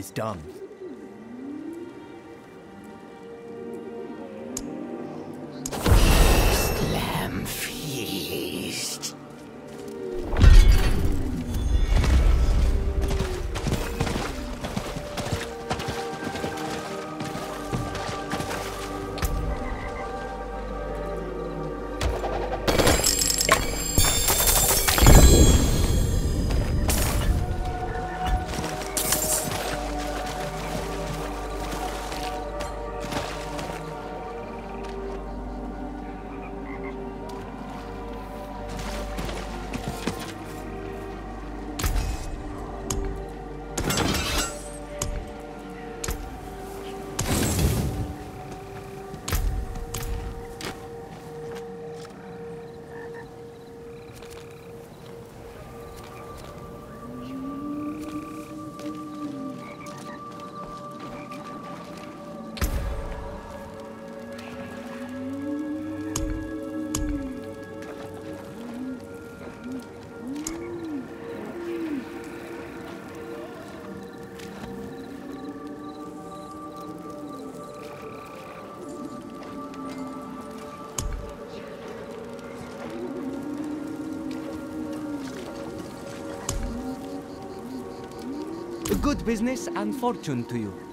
Is done. Good business and fortune to you.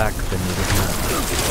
black than you look now.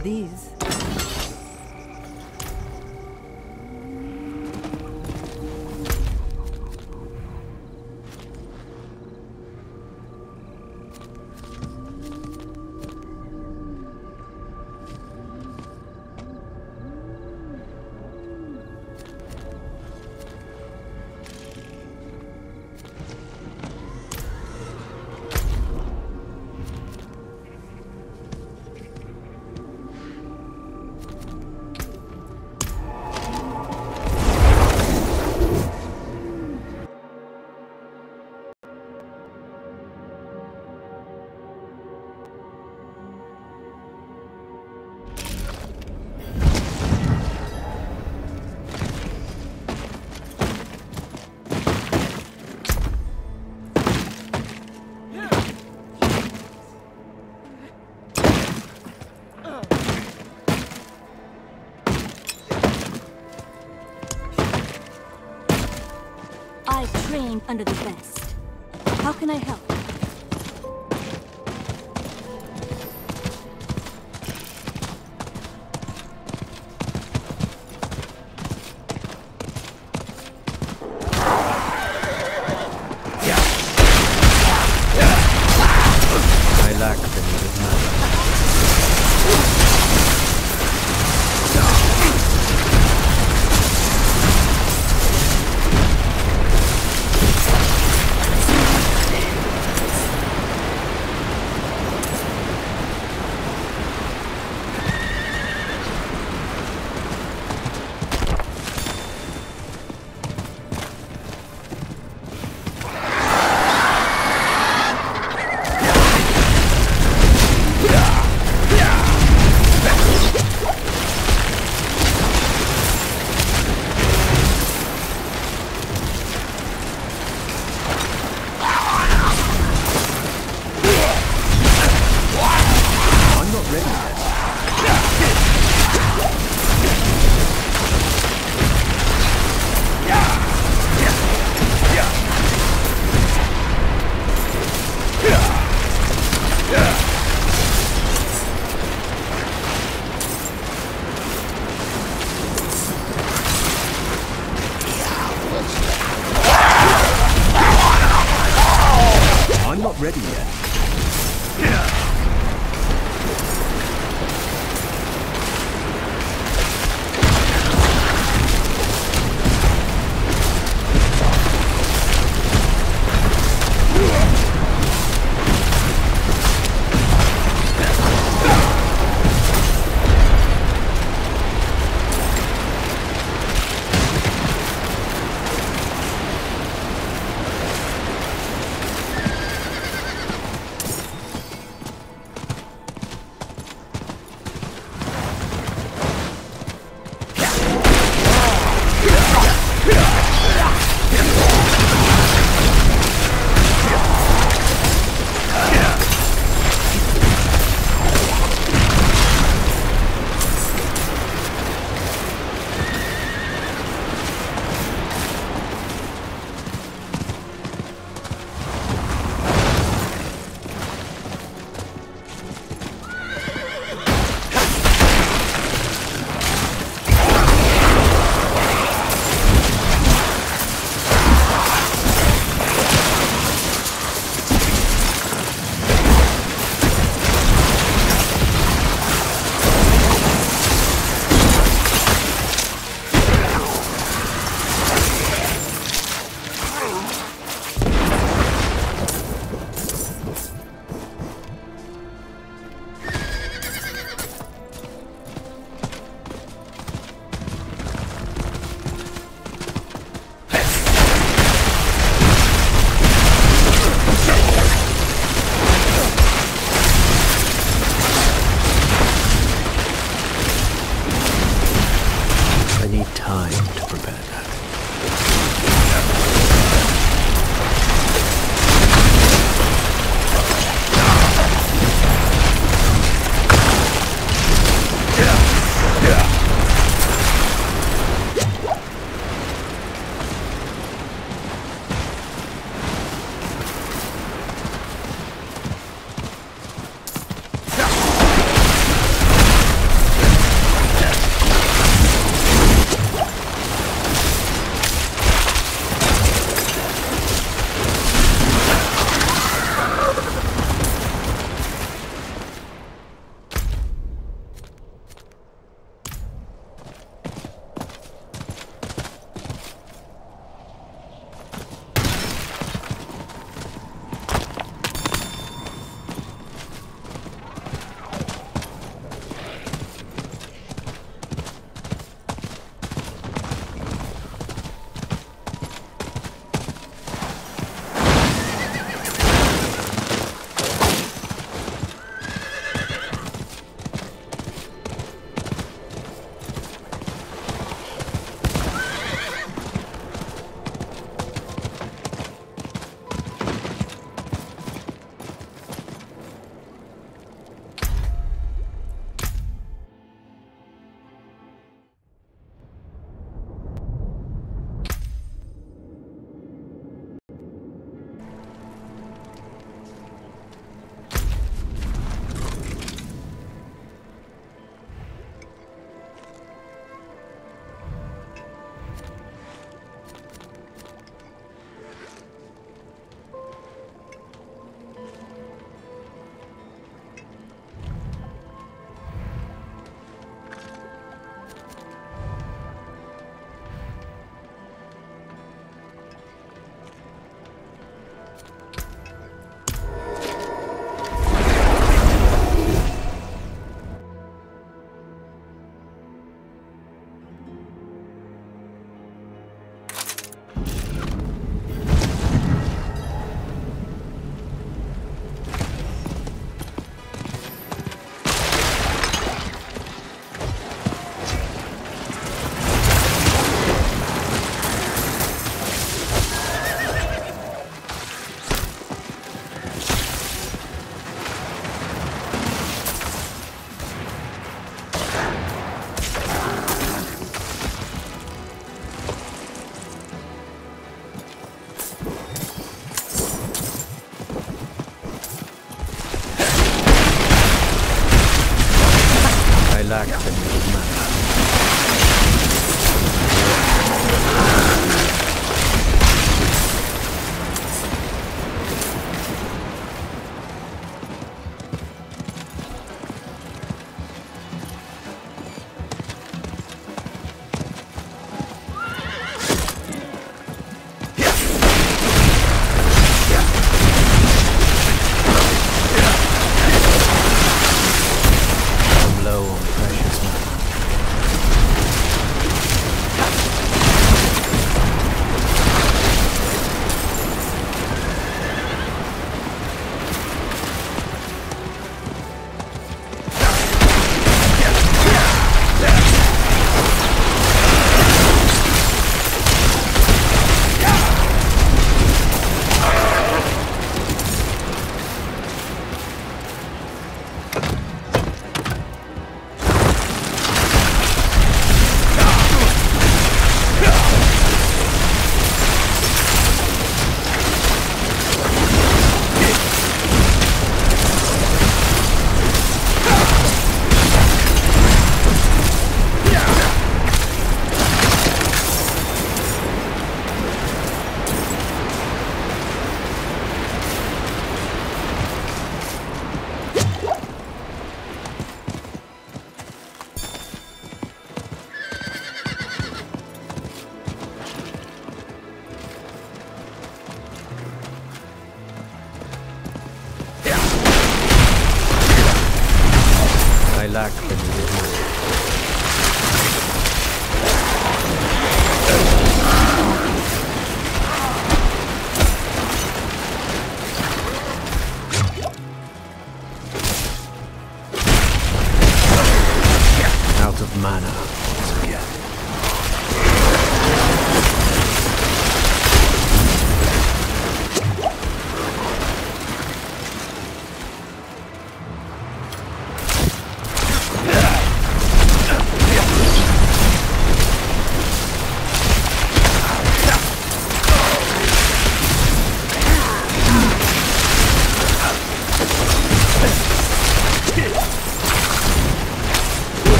These. Under the best. How can I help?